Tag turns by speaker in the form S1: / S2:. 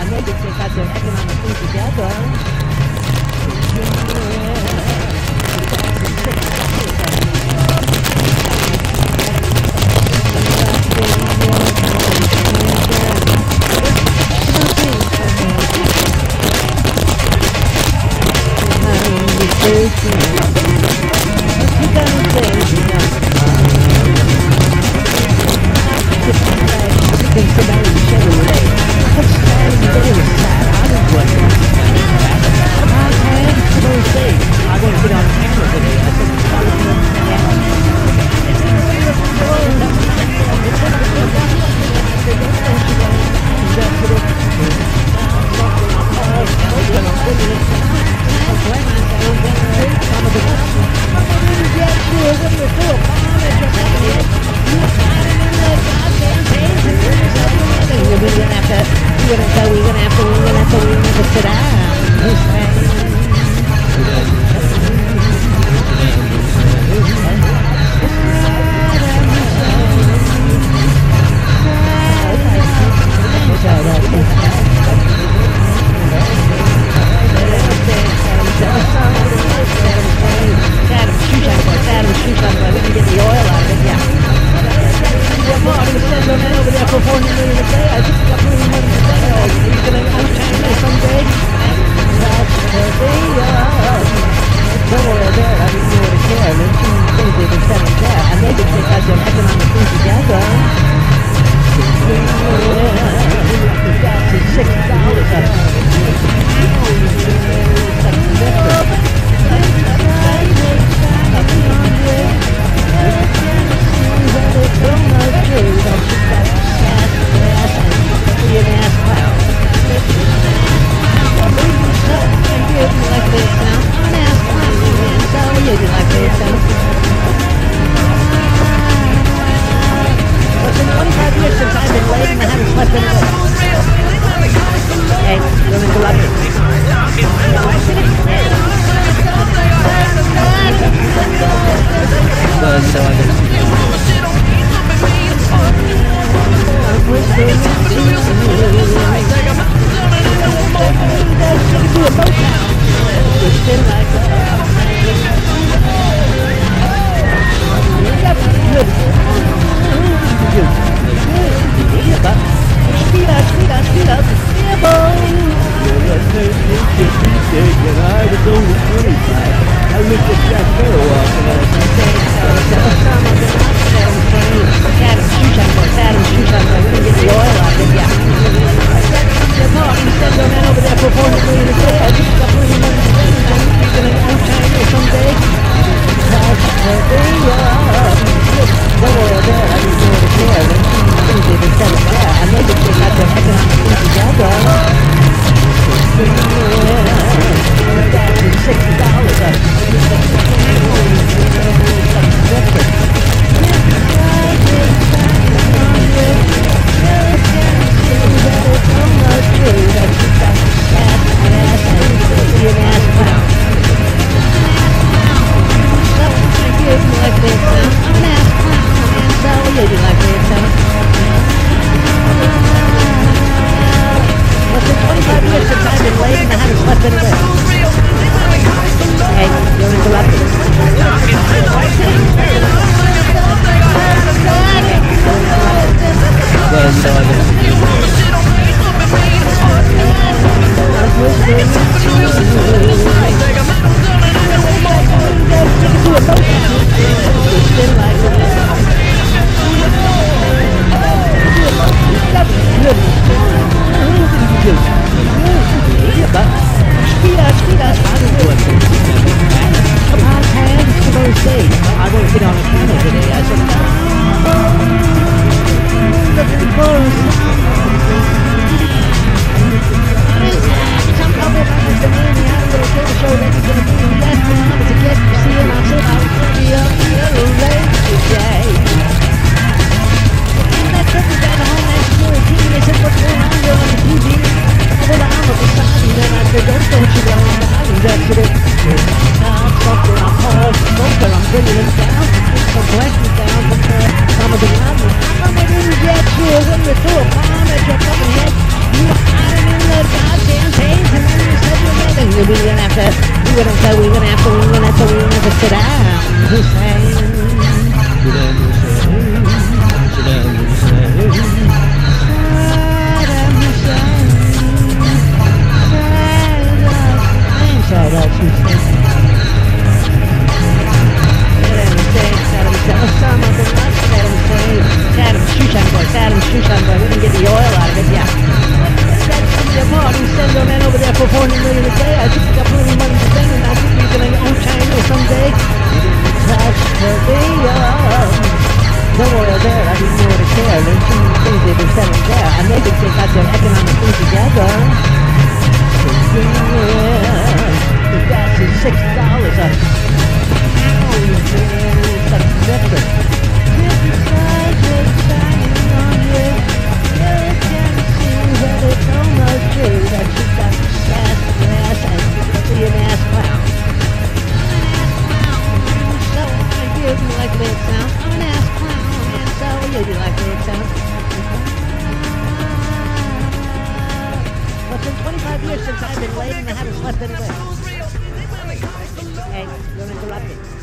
S1: a major success of economic enthusiasm. Vai, vai, vai. Oh. said, we're gonna go, we're gonna have to, we're gonna have to, we're gonna have to sit down. He said, war there, I didn't know what it was, and she was there, and they could take their economic things together. five years since I've been late and I haven't slept anyway. And you're interrupting.